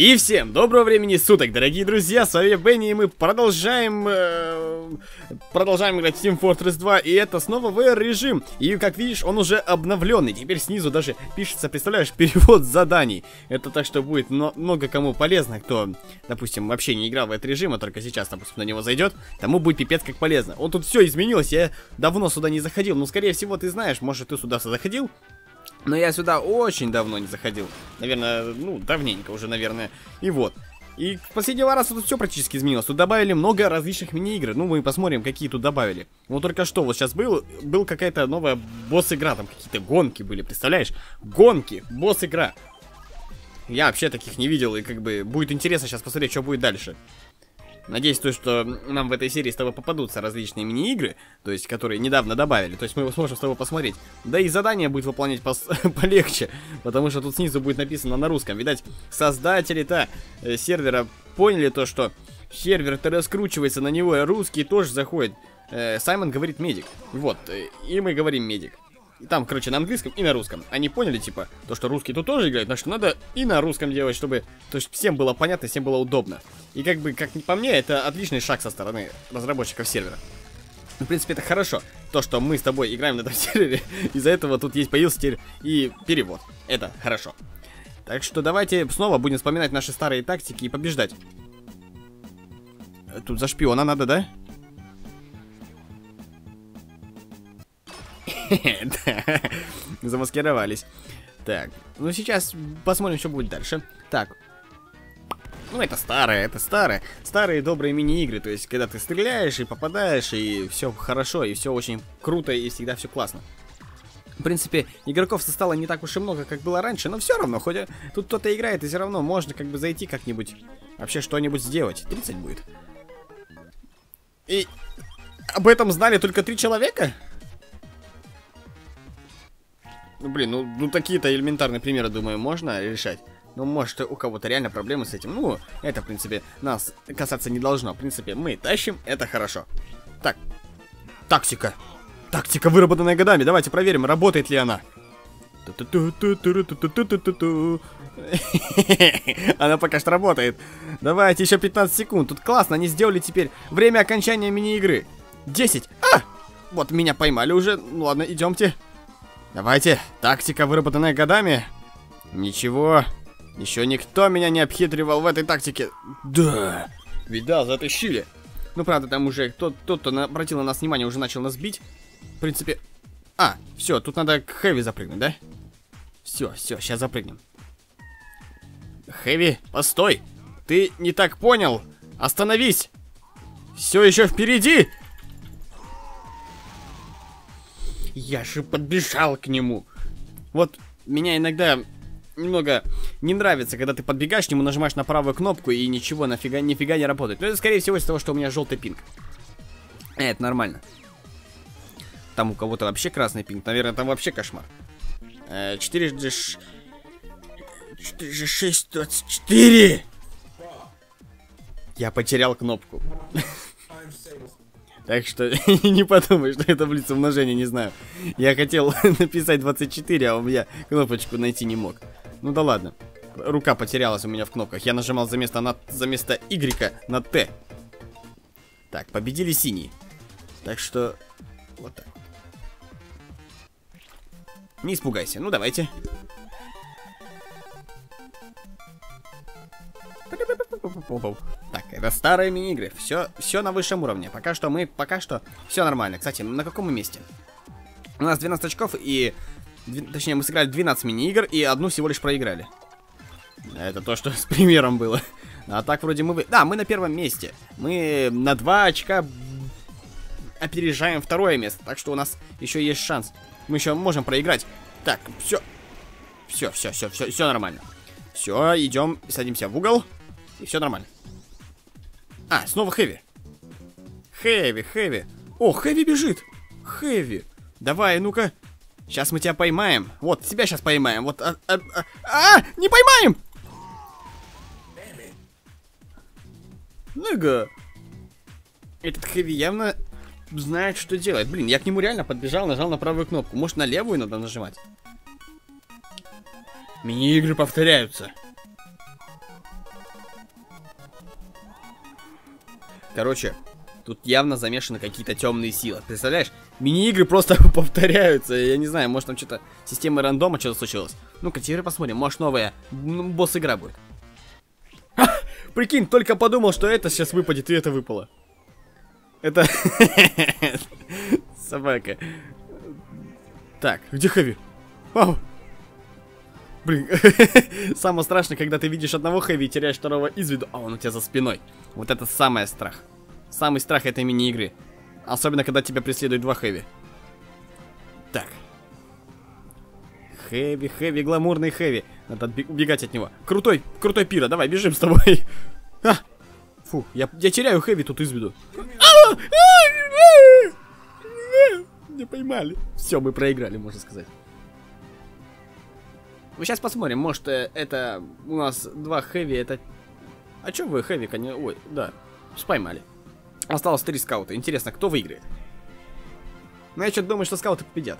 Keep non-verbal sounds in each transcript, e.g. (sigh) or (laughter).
И всем доброго времени суток, дорогие друзья, с вами Бенни, и мы продолжаем, э, продолжаем играть в Team Fortress 2, и это снова VR-режим, и как видишь, он уже обновленный, теперь снизу даже пишется, представляешь, (laughs) перевод заданий, это так что будет много кому полезно, кто, допустим, вообще не играл в этот режим, а только сейчас, допустим, на него зайдет, тому будет пипец как полезно, вот тут все изменилось, я давно сюда не заходил, но скорее всего ты знаешь, может ты сюда заходил, но я сюда очень давно не заходил. Наверное, ну, давненько уже, наверное. И вот. И в последнего раза тут все практически изменилось. Тут добавили много различных мини-игр. Ну, мы посмотрим, какие тут добавили. Вот только что, вот сейчас был, был какая-то новая босс-игра. Там какие-то гонки были, представляешь? Гонки, босс-игра. Я вообще таких не видел, и как бы будет интересно сейчас посмотреть, что будет дальше. Надеюсь, то, что нам в этой серии с тобой попадутся различные мини-игры, то есть, которые недавно добавили, то есть мы сможем с тобой посмотреть. Да и задание будет выполнять пос (laughs) полегче, потому что тут снизу будет написано на русском. Видать, создатели-то э, сервера поняли то, что сервер-то раскручивается на него, и русский тоже заходит. Э, Саймон говорит медик. Вот, э, и мы говорим медик. Там, короче, на английском и на русском. Они поняли, типа, то, что русский тут тоже играет, значит, надо и на русском делать, чтобы, то есть, всем было понятно, всем было удобно. И как бы, как по мне, это отличный шаг со стороны разработчиков сервера. В принципе, это хорошо. То, что мы с тобой играем на этом (laughs) сервере, из-за этого тут есть появился теперь и перевод. Это хорошо. Так что давайте снова будем вспоминать наши старые тактики и побеждать. Тут за шпиона надо, да? (laughs) Замаскировались. Так, ну сейчас посмотрим, что будет дальше. Так. Ну, это старое, это старое. Старые добрые мини-игры, то есть, когда ты стреляешь и попадаешь, и все хорошо, и все очень круто, и всегда все классно. В принципе, игроков стало не так уж и много, как было раньше, но все равно, хоть тут кто-то играет, и все равно можно как бы зайти как-нибудь, вообще что-нибудь сделать. 30 будет. И об этом знали только три человека? Ну, блин, ну, ну такие-то элементарные примеры, думаю, можно решать. Ну, может, у кого-то реально проблемы с этим. Ну, это, в принципе, нас касаться не должно. В принципе, мы тащим, это хорошо. Так, тактика. Тактика, выработанная годами. Давайте проверим, работает ли она. (laughs) Она пока что работает. Давайте еще 15 секунд. Тут классно, они сделали теперь время окончания мини-игры. 10. А! Вот меня поймали уже. Ну ладно, идемте. Давайте, тактика, выработанная годами. Ничего, еще никто меня не обхитривал в этой тактике. Да, да, затащили. Ну, правда, там уже тот, тот кто обратил на нас внимание, уже начал нас бить. В принципе... А, все, тут надо к Хэви запрыгнуть, да? Все, все, сейчас запрыгнем. Хэви, постой! Ты не так понял! Остановись! Все еще впереди! Я же подбежал к нему. Вот меня иногда немного не нравится, когда ты подбегаешь к нему, нажимаешь на правую кнопку и ничего нафига, нифига не работает. Но это скорее всего из-за того, что у меня желтый пинг. Э, это нормально. Там у кого-то вообще красный пинг. Наверное, там вообще кошмар. 4 G... 4 G 6, 24! Я потерял кнопку. (laughs) Так что (laughs) не подумай, что это таблица умножения, не знаю. Я хотел (laughs) написать 24, а у меня кнопочку найти не мог. Ну да ладно. Рука потерялась у меня в кнопках. Я нажимал за место, на, за место Y на Т. Так, победили синие. Так что... Вот так. Не испугайся. Ну, давайте. Так, это старые мини-игры. Все, все на высшем уровне. Пока что мы, пока что, все нормально. Кстати, на каком мы месте? У нас 12 очков и... Точнее, мы сыграли 12 мини-игр и одну всего лишь проиграли. Это то, что (laughs) с примером было. А так вроде мы... Да, мы на первом месте. Мы на 2 очка опережаем второе место. Так что у нас еще есть шанс. Мы еще можем проиграть. Так, все. Все, все, все, все, все нормально. Все, идем, садимся в угол. И все нормально. А, снова Хэви. Хэви, Хэви. О, Хэви бежит. Хэви. Давай, ну-ка. Сейчас мы тебя поймаем. Вот, тебя сейчас поймаем. Вот, а, а, а, а не поймаем! Ну-ка. Этот Хэви явно знает, что делать. Блин, я к нему реально подбежал, нажал на правую кнопку. Может, на левую надо нажимать? Мини-игры повторяются. Короче, тут явно замешаны какие-то темные силы. Представляешь? Мини-игры просто (laughs) повторяются. Я не знаю, может там что-то система рандома что-то случилось. Ну-ка, теперь посмотрим. Может новая босс-игра будет. (laughs) Прикинь, только подумал, что это сейчас выпадет, и это выпало. Это... (laughs) Собака. Так, где Хэви? Ау! Блин, (laughs) самое страшное, когда ты видишь одного Хэви и теряешь второго из виду, а он у тебя за спиной. Вот это самое страх. Самый страх этой мини-игры. Особенно, когда тебя преследуют два Хэви. Так. Хэви, Хэви, гламурный Хэви. Надо убегать от него. Крутой, крутой пира, давай, бежим с тобой. (laughs) А! Фу, я, я теряю Хэви тут из виду. Не поймали. Все, мы проиграли, можно сказать. Ну, сейчас посмотрим, может, э, это у нас два хэви, это... А чё вы хэви, конечно... Ой, да, споймали. Осталось три скаута. Интересно, кто выиграет? Ну, я что-то думаю, что скауты победят.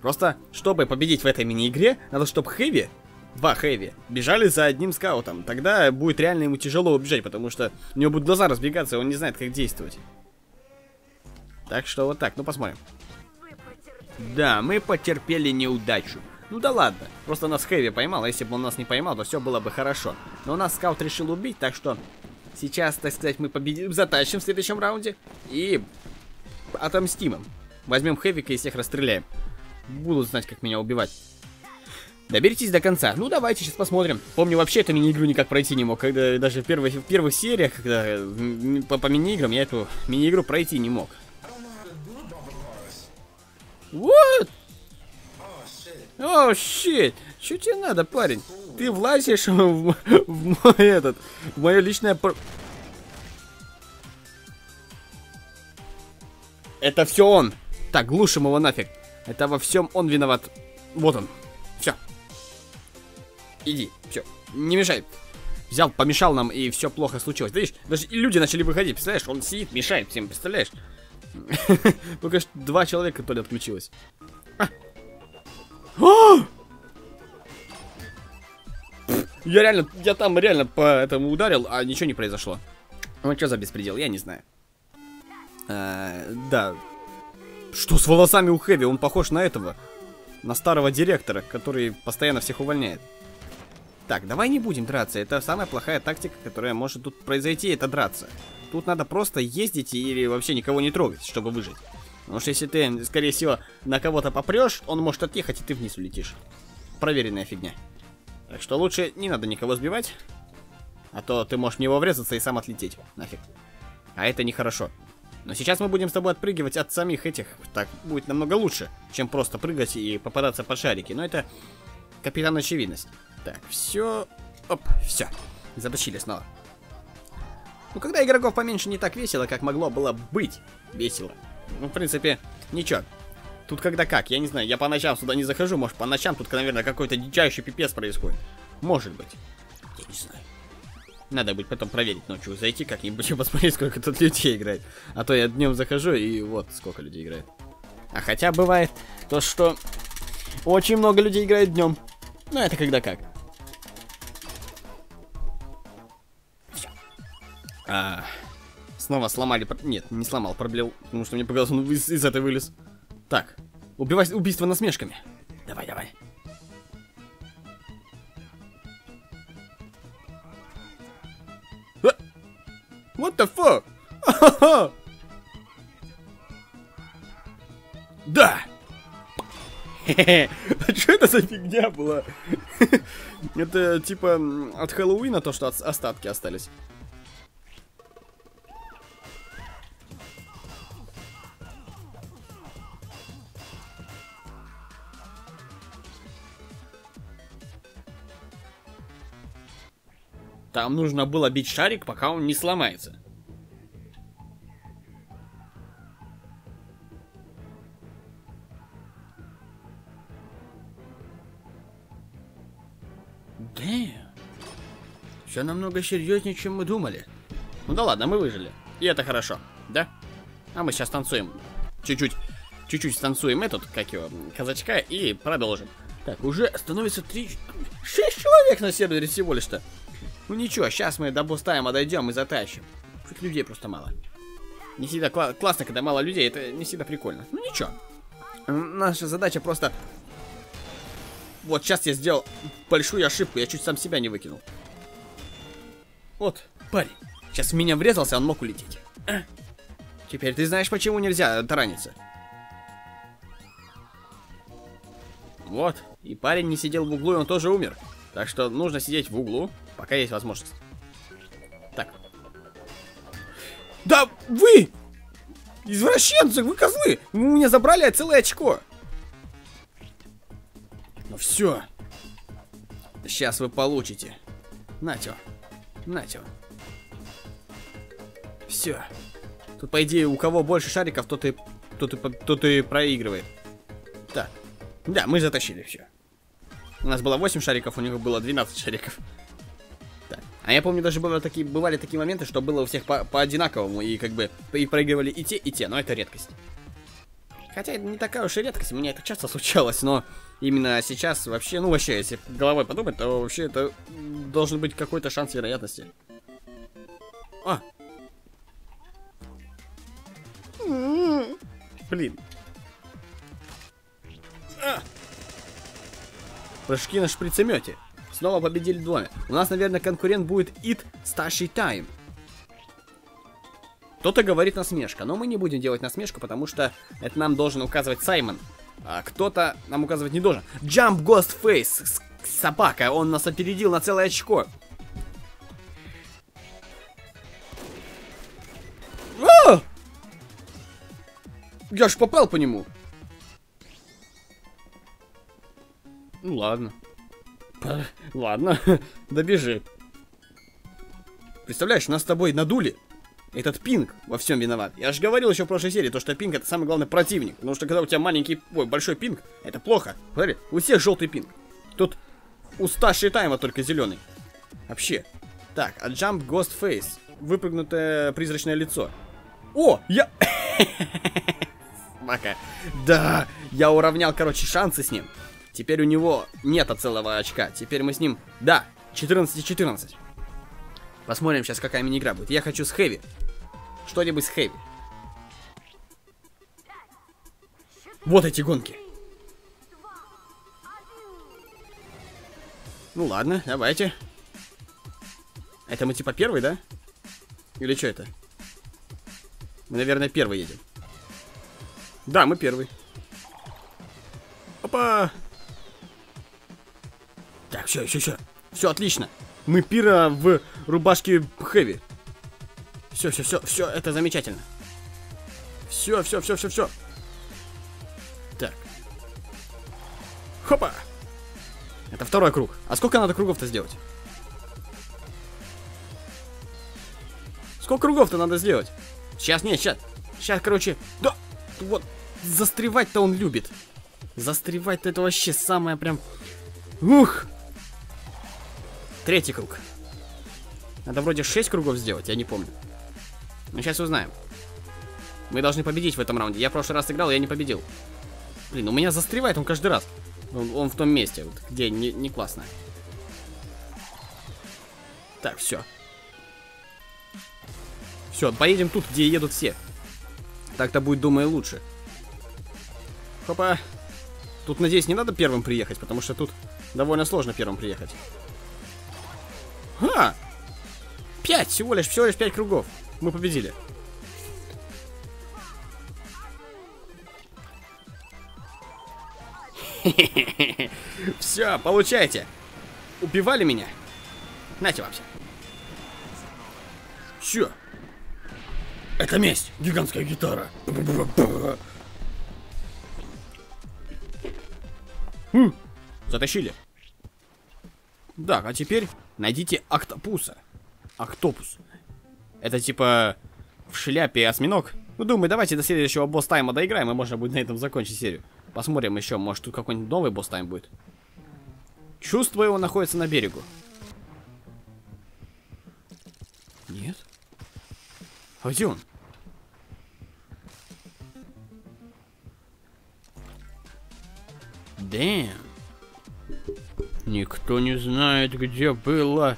Просто, чтобы победить в этой мини-игре, надо, чтобы хэви, два хэви, бежали за одним скаутом. Тогда будет реально ему тяжело убежать, потому что у него будут глаза разбегаться, и он не знает, как действовать. Так что вот так, ну посмотрим. Да, мы потерпели неудачу. Ну да ладно, просто нас Хэви поймал, а если бы он нас не поймал, то все было бы хорошо. Но у нас скаут решил убить, так что сейчас, так сказать, мы победим, затащим в следующем раунде и отомстим им. Возьмем Хэвика и всех расстреляем. Будут знать, как меня убивать. Доберитесь до конца. Ну, давайте сейчас посмотрим. Помню, вообще эту мини-игру никак пройти не мог. Когда даже в первых, в первых сериях, когда по, по мини-играм, я эту мини-игру пройти не мог. What? О, щит! Что тебе надо, парень? Ты влазишь в, в мой этот, в мое личное... Это все он. Так, глушим его нафиг. Это во всем он виноват. Вот он. Все. Иди, все. Не мешай. Взял, помешал нам, и все плохо случилось. Видишь, даже люди начали выходить. Представляешь, он сидит, мешает всем, представляешь? (laughs) Только что два человека то ли отключилось. Я реально, я там реально по этому ударил, а ничего не произошло. Ну что за беспредел, я не знаю. А, да. Что с волосами у Хэви? Он похож на этого. На старого директора, который постоянно всех увольняет. Так, давай не будем драться. Это самая плохая тактика, которая может тут произойти, это драться. Тут надо просто ездить или вообще никого не трогать, чтобы выжить. Потому что если ты, скорее всего, на кого-то попрешь, он может отъехать, и ты вниз улетишь. Проверенная фигня. Так что лучше не надо никого сбивать. А то ты можешь в него врезаться и сам отлететь. Нафиг. А это нехорошо. Но сейчас мы будем с тобой отпрыгивать от самих этих. Так будет намного лучше, чем просто прыгать и попадаться по шарики. Но это капитан очевидность. Так, все. Оп, все. Затащили снова. Ну, когда игроков поменьше, не так весело, как могло было быть весело. Ну, в принципе, ничего. Тут когда как, я не знаю, я по ночам сюда не захожу, может по ночам тут, наверное, какой-то дичайший пипец происходит. Может быть. Я не знаю. Надо будет потом проверить ночью, зайти как-нибудь (laughs) и посмотреть, сколько тут людей играет. А то я днем захожу и вот сколько людей играет. А хотя бывает то, что очень много людей играет днем. Но это когда как. А, Снова сломали... Нет, не сломал, проблел, потому что мне показалось, он из, из этой вылез. Так, убивать убийство насмешками. Давай, давай. А! What the fuck? (laughs) Да! (laughs) А что это за фигня была? (laughs) это типа от Хэллоуина то, что остатки остались. Там нужно было бить шарик, пока он не сломается. Damn. Все намного серьезнее, чем мы думали. Ну да ладно, мы выжили. И это хорошо, да? А мы сейчас танцуем. Чуть-чуть, чуть-чуть станцуем этот, как его, казачка, и продолжим. Так, уже становится три... Шесть человек на сервере всего лишь-то. Ну ничего, сейчас мы до бустайма дойдем и затащим. Что-то людей просто мало. Не всегда кла классно, когда мало людей, это не всегда прикольно. Ну ничего. Наша задача просто... Вот сейчас я сделал большую ошибку, я чуть сам себя не выкинул. Вот, парень. Сейчас в меня врезался, он мог улететь. А? Теперь ты знаешь, почему нельзя тараниться. Вот, и парень не сидел в углу, и он тоже умер. Так что нужно сидеть в углу, пока есть возможность. Так. Да вы! Извращенцы, вы козлы! Вы мне забрали целое очко. Ну все. Сейчас вы получите. Натё. Натё. Все. Тут, по идее, у кого больше шариков, тот и, тот и, тот и проигрывает. Так. Да, мы затащили все. У нас было 8 шариков, у них было 12 шариков. А я помню, даже было такие, бывали такие моменты, что было у всех по, по одинаковому, и как бы и проигрывали и те, и те, но это редкость. Хотя это не такая уж и редкость, меня это часто (laughs) случалось, но именно сейчас вообще, ну вообще, если головой подумать, то вообще это должен быть какой-то шанс вероятности. А! Блин. А! Прыжки на шприцемете. Снова победили двое. У нас, наверное, конкурент будет Ит Старший Тайм. Кто-то говорит насмешка, но мы не будем делать насмешку, потому что это нам должен указывать Саймон. А кто-то нам указывать не должен. Jump Ghost Face. Собака, он нас опередил на целое очко. А! Я ж попал по нему. Ну ладно. (laughs) Ладно, (laughs) добежи. Представляешь, нас с тобой надули. Этот пинг во всем виноват. Я же говорил еще в прошлой серии, то что пинг это самый главный противник. Потому что когда у тебя маленький, ой, большой пинг, это плохо. Смотри, у всех желтый пинг. Тут у Сташи Тайма только зеленый. Вообще. Так, а Jump Ghost Face. Выпрыгнутое призрачное лицо. О, я... (laughs) Мака. Да, я уравнял, короче, шансы с ним. Теперь у него нет целого очка. Теперь мы с ним... Да, 14-14. Посмотрим сейчас, какая мини-игра будет. Я хочу с Хэви. Что-нибудь с Хэви. Вот эти гонки. Ну ладно, давайте. Это мы типа первый, да? Или что это? Мы, наверное, первый едем. Да, мы первый. Опа! Так, все, все, все. Все, отлично. Мы пира в рубашке Хэви. Все, все, все, все, это замечательно. Все, все, все, все, все. Так. Хопа! Это второй круг. А сколько надо кругов-то сделать? Сколько кругов-то надо сделать? Сейчас, нет, сейчас. Сейчас, короче. Да! Вот. Застревать-то он любит. Застревать-то это вообще самое прям... Ух! Третий круг. Надо вроде 6 кругов сделать, я не помню. Но сейчас узнаем. Мы должны победить в этом раунде. Я в прошлый раз играл, я не победил. Блин, у меня застревает он каждый раз. Он, он в том месте, вот, где не, не классно. Так, все. Все, поедем тут, где едут все. Так-то будет, думаю, лучше. Хопа. Тут, надеюсь, не надо первым приехать, потому что тут довольно сложно первым приехать. А! Пять! Всего лишь, всего лишь пять кругов. Мы победили. (laughs) Все, получайте. Убивали меня? Нате вообще. Все. Это месть. Гигантская гитара. Хм, затащили. Да, а теперь найдите октопуса. Октопус. Это типа в шляпе осьминог. Ну, думаю, давайте до следующего босс-тайма доиграем, и можно будет на этом закончить серию. Посмотрим еще, может тут какой-нибудь новый босс-тайм будет. Чувство его находится на берегу. Нет? А где он? Damn. Никто не знает, где было.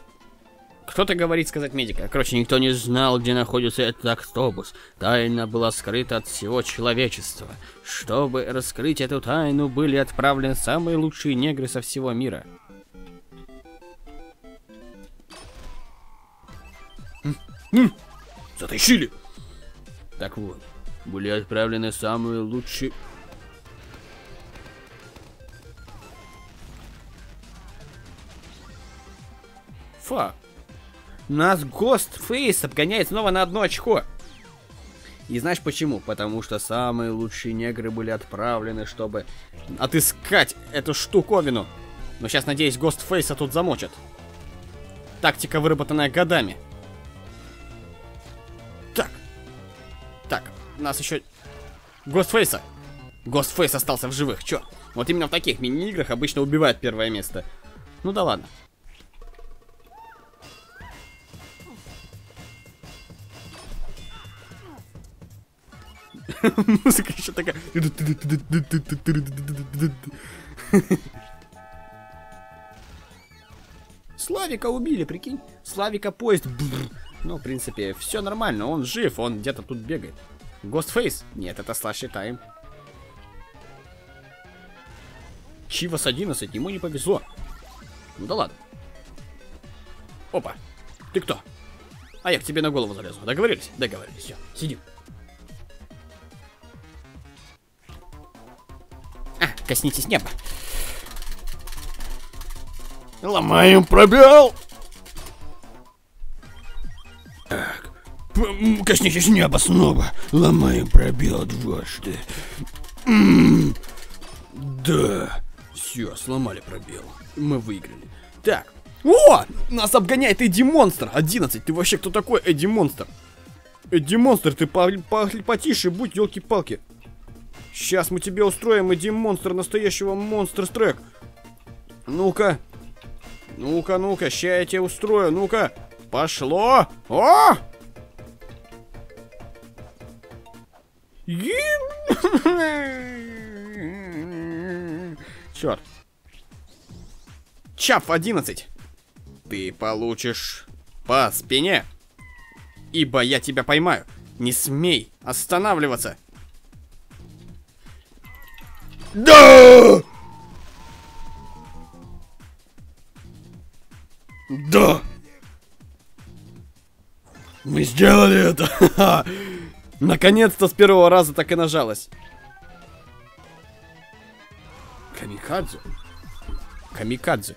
Кто-то говорит сказать медика. Короче, никто не знал, где находится этот автобус. Тайна была скрыта от всего человечества. Чтобы раскрыть эту тайну, были отправлены самые лучшие негры со всего мира. Затащили! Так вот, были отправлены самые лучшие... Фа. Нас Ghostface обгоняет снова на одно очко. И знаешь почему? Потому что самые лучшие негры были отправлены, чтобы отыскать эту штуковину. Но сейчас, надеюсь, Ghostface тут замочат. Тактика, выработанная годами. Так. Так, нас еще... Гостфейса. Гостфейс остался в живых, чё? Вот именно в таких мини-играх обычно убивают первое место. Ну да ладно. (laughs) Музыка еще такая. Славика убили, прикинь. Славика поезд. Ну, в принципе, все нормально. Он жив, он где-то тут бегает. Гостфейс? Нет, это Слаши Тайм. Чивас 11, ему не повезло. Ну да ладно. Опа. Ты кто? А я к тебе на голову залезу. Договорились? Договорились. Все, сидим. Коснитесь неба. Ломаем пробел! Так, коснитесь неба снова. Ломаем пробел дважды. М -м да. Все, сломали пробел. Мы выиграли. Так. О! Нас обгоняет Эдди Монстр. 11. Ты вообще кто такой, Эдди Монстр? Эдди Монстр, ты по по потише будь, елки-палки. Сейчас мы тебе устроим, Эдди Монстр, настоящего монстр трек. Ну-ка. Ну-ка, ну-ка, ща я тебе устрою, ну-ка. Пошло! О! Черт. Чап 11. Ты получишь по спине. Ибо я тебя поймаю. Не смей останавливаться. Да! Да! Мы сделали это! (laughs) Наконец-то с первого раза так и нажалось. Камикадзе? Камикадзе.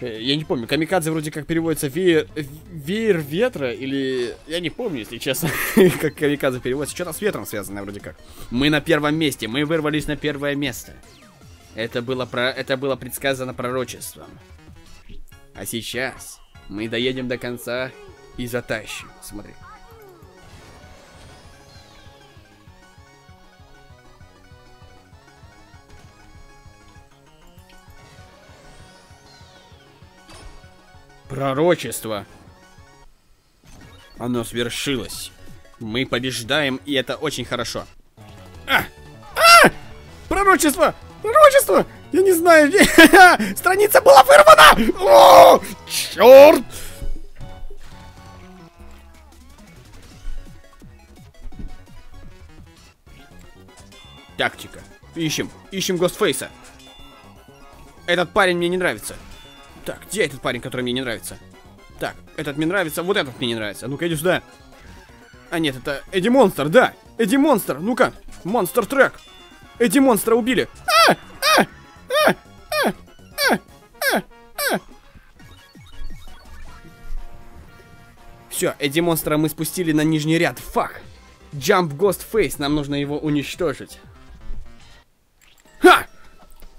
Э, я не помню, камикадзе вроде как переводится веер, веер ветра, или... Я не помню, если честно, (laughs) как камикадзе переводится. Что-то с ветром связано вроде как. Мы на первом месте, мы вырвались на первое место. Это было, про... Это было предсказано пророчеством. А сейчас мы доедем до конца и затащим. Смотри. Пророчество. Оно свершилось. Мы побеждаем, и это очень хорошо. А! А! Пророчество! Пророчество! Я не знаю, где... (laughs) Страница была вырвана! О! Черт! Тактика. Ищем. Ищем Гостфейса. Этот парень мне не нравится. Так, где этот парень, который мне не нравится? Так, этот мне нравится, вот этот мне не нравится. Ну-ка, иди сюда. А нет, это Эдди Монстр, да. Эдди Монстр, ну-ка. Монстр трек. Эдди Монстра убили. А! А! А! Все, Эдди Монстра мы спустили на нижний ряд. Фак. Jump Ghost Face, нам нужно его уничтожить.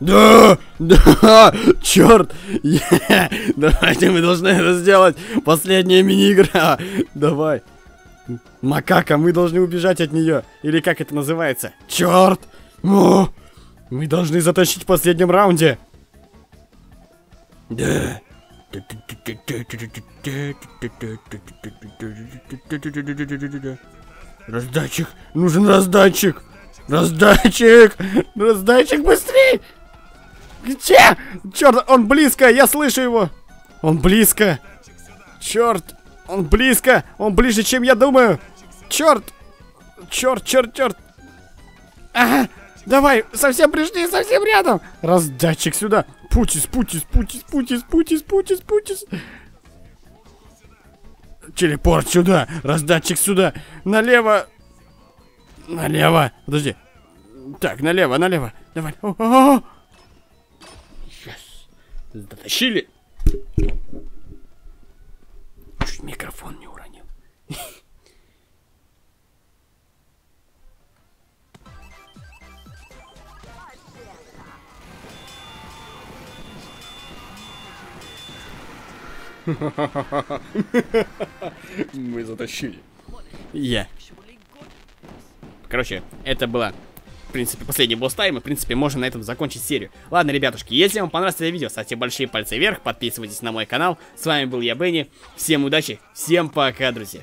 Да! Да! Черт! Давайте мы должны это сделать! Последняя мини-игра! Давай! Макака, мы должны убежать от нее! Или как это называется? Черт! Мы должны затащить в последнем раунде! Да! Раздатчик! Нужен раздатчик! Раздатчик! Раздатчик, быстрей! Где? Черт, он близко, я слышу его! Он близко! Черт! Он близко! Он ближе, чем я думаю! Черт! Черт, черт, черт! Ага! Давай, совсем пришли, совсем рядом! Раздатчик сюда! Путис, путис, путис, путис, путис, путис, путис! Телепорт сюда! Раздатчик сюда! Налево! Налево! Подожди. Так, налево, налево. Давай. Yes. Дотащили. Чуть микрофон (laughs) Мы затащили. Я. Короче, это было, в принципе, последний босс тайм, и, в принципе, можно на этом закончить серию. Ладно, ребятушки, если вам понравилось это видео, ставьте большие пальцы вверх, подписывайтесь на мой канал. С вами был я, Бенни. Всем удачи, всем пока, друзья.